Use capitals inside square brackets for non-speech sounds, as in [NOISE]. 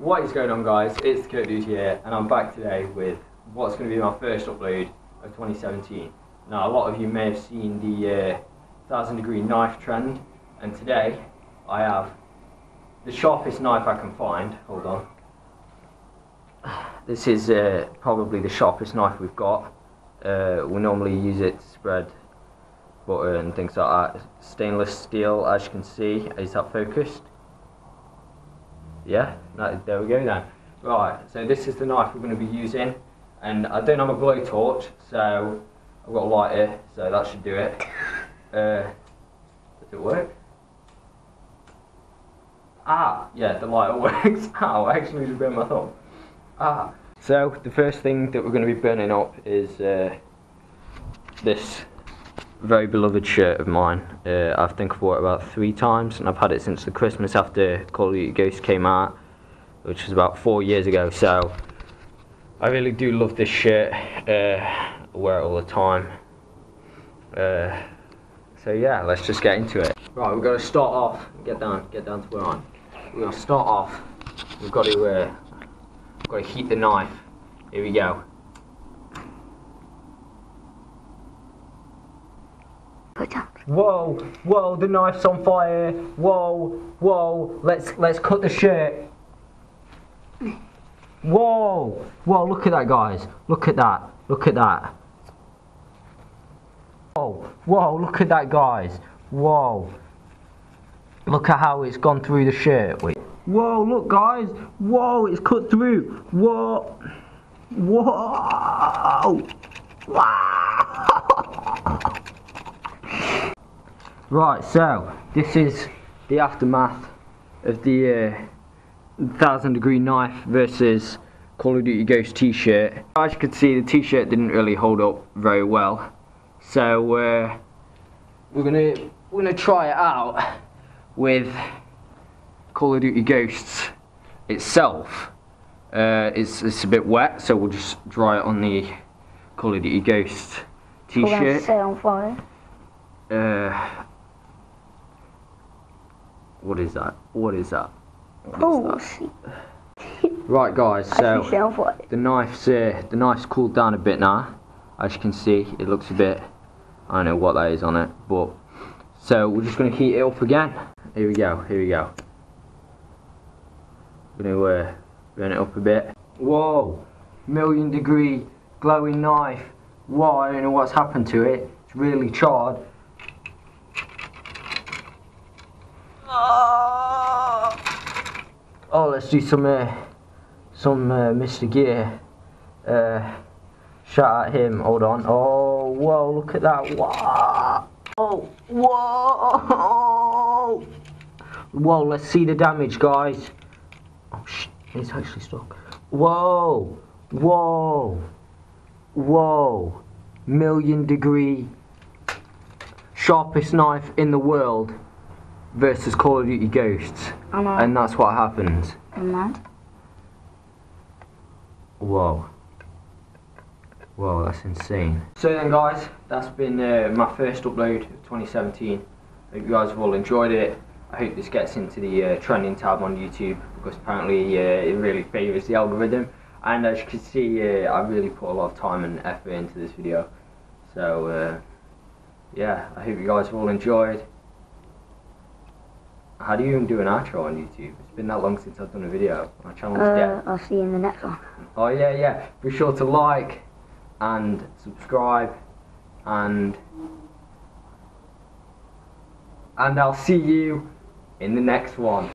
What is going on guys, it's Kurt Dude here and I'm back today with what's going to be my first upload of 2017. Now a lot of you may have seen the uh, 1000 degree knife trend and today I have the sharpest knife I can find, hold on. This is uh, probably the sharpest knife we've got. Uh, we normally use it to spread butter and things like that. Stainless steel as you can see, is that focused? yeah, that, there we go then. Right, so this is the knife we're going to be using, and I don't have a blowtorch, so I've got a lighter, so that should do it. [LAUGHS] Uh, does it work? Ah, yeah, the lighter [LAUGHS] works. Ow, I actually just burned my thumb. Ah. So, the first thing that we're going to be burning up is uh, this very beloved shirt of mine. Uh, I think I've wore it about three times, and I've had it since the Christmas after Call of Duty Ghosts came out, which was about four years ago. So I really do love this shirt. Uh, I wear it all the time. Uh, so yeah, let's just get into it. Right, we've got to start off. Get down, get down to where I'm. We're gonna start off. We've got to, uh, got to heat the knife. Here we go. Whoa, whoa, the knife's on fire. Whoa, whoa, let's let's cut the shirt. Whoa, whoa, look at that guys. Look at that. Look at that. Whoa, whoa, look at that guys. Whoa. Look at how it's gone through the shirt. Wait. Whoa, look guys. Whoa, it's cut through. Whoa. Whoa. Wow. [LAUGHS] Right, so this is the aftermath of the uh, thousand degree knife versus Call of Duty Ghost t-shirt. As you can see, the t-shirt didn't really hold up very well, so uh, we're gonna we're gonna try it out with Call of Duty Ghosts itself. Uh, it's it's a bit wet, so we'll just dry it on the Call of Duty Ghost t-shirt. Set on fire. Uh, what is that? What is that? Oh, shit. Right, guys. So the knife's uh, the knife's cooled down a bit now. As you can see, it looks a bit. I don't know what that is on it, but so we're just gonna heat it up again. Here we go. Here we go. Gonna uh, burn it up a bit. Whoa! Million degree glowing knife. Whoa! I don't know what's happened to it. It's really charred. Oh, let's do some uh, some uh, Mr. Gear. Uh, shout at him. Hold on. Oh, whoa! Look at that. Whoa! Oh, whoa! Whoa! Let's see the damage, guys. Oh shit! It's actually stuck. Whoa! Whoa! Whoa! Million degree sharpest knife in the world versus Call of Duty Ghosts. And that's what happens. I'm. Whoa. Whoa, that's insane. So then guys, that's been uh, my first upload of 2017. I Hope you guys have all enjoyed it. I hope this gets into the uh, trending tab on YouTube because apparently uh, it really favours the algorithm. And as you can see, uh, I really put a lot of time and effort into this video. So uh, yeah, I hope you guys have all enjoyed. How do you even do an outro on YouTube? It's been that long since I've done a video. My channel's dead. Uh, I'll see you in the next one. Oh yeah, yeah. Be sure to like and subscribe and and I'll see you in the next one.